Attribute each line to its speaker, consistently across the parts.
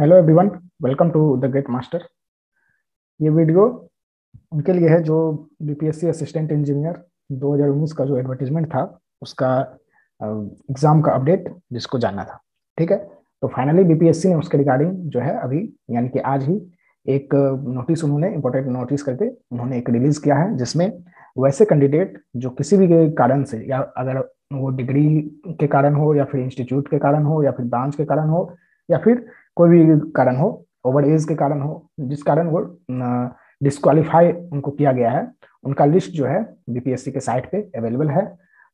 Speaker 1: Hello everyone welcome to the great master ये video उनके लिए है जो बीपीएससी असिस्टेंट इंजीनियर 2019 का जो एडवर्टीजमेंट था, उसका एग्ज़ाम का अपडेट जिसको जानना था। ठीक है? तो फाइनली बीपीएससी ने उसके रिगार्डिंग जो है अभी, यानी कि आज ही एक नोटिस उन्होंने इंपॉर्टेंट नोटिस करके उन्होंने एक रिलीज़ किया है, जिसमें वैसे कैंडिडेट जो किसी भी कारण से, या अगर वो डिग्री के कारण हो, या फिर इंस्टीट्यूट के कारण हो, या फिर ब्रांच के कारण हो, या फिर कोई भी कारण हो ओवर एज के कारण हो, जिस कारण वो डिस्कालीफाई उनको किया गया है, उनका लिस्ट जो है बीपीएससी के साइट पे अवेलेबल है।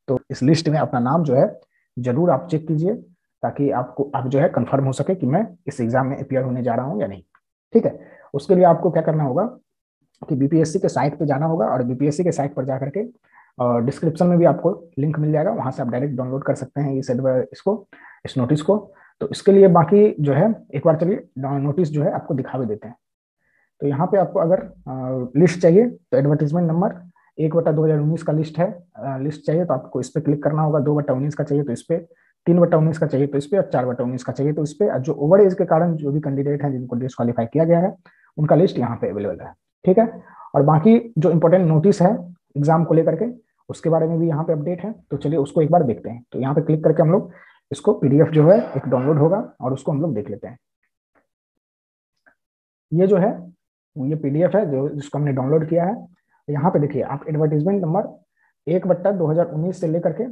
Speaker 1: तो इस लिस्ट में अपना नाम जो है, ज़रूर आप चेक कीजिए, ताकि आपको, आप जो है कंफर्म हो सके कि मैं इस एग्ज़ाम में अपियर होने जा रहा हूँ या नहीं। ठीक है? उसके लिए आपको क्या करना होगा कि बीपीएससी के साइट पे जाना होगा, और बीपीएससी के साइट पर जा करके और डिस्क्रिप्शन में भी आपको लिंक मिल जाएगा, वहाँ से आप डायरेक्ट डाउनलोड कर सकते हैं इस इसको, इस नोटिस को। तो इसके लिए बाकी जो है, एक बार चलिए नोटिस जो है आपको दिखा भी देते हैं। तो यहाँ पे आपको अगर लिस्ट चाहिए तो एडवर्टीजमेंट नंबर एक बटा दो हज़ार उन्नीस का लिस्ट है। लिस्ट चाहिए तो आपको इस पर क्लिक करना होगा। दो बटा उन्नीस का चाहिए तो इस पर तीन बटा उन्नीस का चाहिए तो इस पर और चार बटा उन्नीस का चाहिए तो इस पर जो ओवर एज के कारण जो भी कैंडिडेट है जिनको डिस्कालीफाई किया गया है, उनका लिस्ट यहाँ पे अवेलेबल है। ठीक है? और बाकी जो इंपॉर्टेंट नोटिस है एग्ज़ाम को लेकर के, उसके बारे में भी यहाँ पे अपडेट है। तो चलिए उसको एक बार देखते हैं। तो यहाँ पे क्लिक करके हम लोग इसको पीडीएफ जो है एक डाउनलोड होगा और उसको हम लोग देख लेते हैं। ये जो है ये पीडीएफ है जो जिसको हमने डाउनलोड किया है। यहाँ पे देखिए आप एडवर्टीजमेंट नंबर एक बट्टा दो हज़ार उन्नीस से लेकर के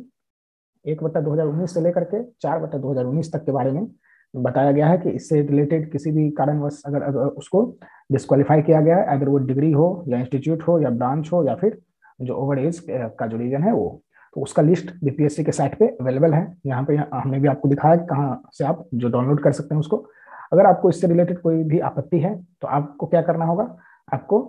Speaker 1: एक बट्टा दो से लेकर के चार बट्टा दो हज़ार उन्नीस तक के बारे में बताया गया है कि इससे रिलेटेड किसी भी कारणवश अगर, अगर उसको डिस्कालीफाई किया गया है अगर वो डिग्री हो या इंस्टीट्यूट हो या ब्रांच हो या फिर जो ओवर एज का जो रीजन है वो। तो उसका लिस्ट बीपीएससी के साइट पे अवेलेबल है। यहाँ पे हमने भी आपको दिखाया कि कहाँ से आप जो डाउनलोड कर सकते हैं उसको। अगर आपको इससे रिलेटेड कोई भी आपत्ति है तो आपको क्या करना होगा? आपको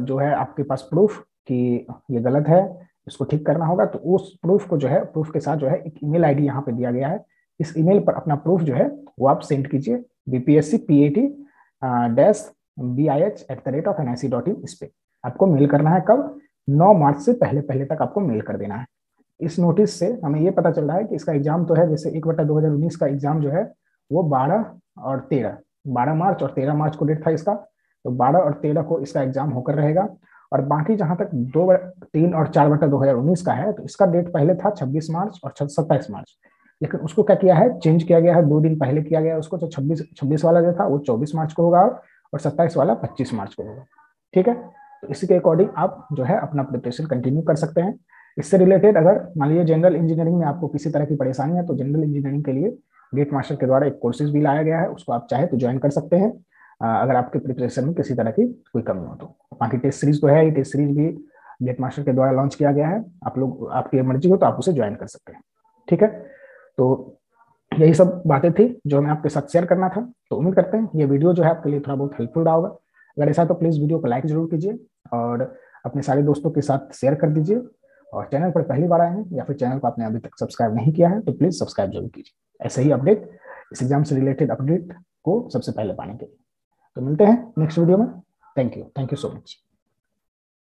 Speaker 1: जो है आपके पास प्रूफ कि ये गलत है, इसको ठीक करना होगा। तो उस प्रूफ को जो है प्रूफ के साथ जो है एक ईमेल आईडी यहाँ पे दिया गया है। इस ईमेल पर अपना प्रूफ जो है, वो आप सेंड कीजिए BPSC P A T dash B I H at the rate of N I C dot in इस पर आपको मेल करना है कब? 9 मार्च से पहले पहले तक आपको मेल कर देना है। इस नोटिस से हमें ये पता चल रहा है कि इसका एग्ज़ाम तो है, जैसे एक बटा दो का एग्ज़ाम जो है, वो 12 और 13 12 मार्च और 13 मार्च को डेट था इसका तो 12 और 13 को इसका एग्ज़ाम होकर रहेगा। और बाकी जहाँ तक दो तीन और चार बटा दो का है तो इसका डेट पहले था 26 मार्च और सत्ताईस मार्च। लेकिन उसको क्या किया है? चेंज किया गया है, दो दिन पहले किया गया है उसको छब्बीस छब्बीस वाला जो था, वो चौबीस मार्च को होगा और सत्ताईस वाला पच्चीस मार्च को होगा। ठीक है? तो इसी के अकॉर्डिंग आप जो है अपना प्रिपरेशन कंटिन्यू कर सकते हैं। इससे रिलेटेड अगर मान लीजिए जनरल इंजीनियरिंग में आपको किसी तरह की परेशानी है तो जनरल इंजीनियरिंग के लिए गेट मास्टर के द्वारा एक कोर्सेज भी लाया गया है, उसको आप चाहे तो ज्वाइन कर सकते हैं। अगर आपके प्रिपरेशन में किसी तरह की कोई कमी हो तो। बाकी टेस्ट सीरीज़ तो है ये टेस्ट सीरीज़ भी गेट मास्टर के द्वारा लॉन्च किया गया है। आप लोग, आपकी मर्ज़ी हो तो आप उसे ज्वाइन कर सकते हैं। ठीक है? तो यही सब बातें थी जो मैं आपके साथ शेयर करना था। तो उम्मीद करते हैं ये वीडियो जो है आपके लिए थोड़ा बहुत हेल्पफुल रहा होगा। अगर ऐसा तो प्लीज़ वीडियो को लाइक ज़रूर कीजिए और अपने सारे दोस्तों के साथ शेयर कर दीजिए। और चैनल पर पहली बार आए हैं या फिर चैनल को आपने अभी तक सब्सक्राइब नहीं किया है तो प्लीज़ सब्सक्राइब ज़रूर कीजिए। ऐसे ही अपडेट इस एग्ज़ाम से रिलेटेड अपडेट को सबसे पहले पाने के लिए। तो मिलते हैं नेक्स्ट वीडियो में। Thank you thank you so much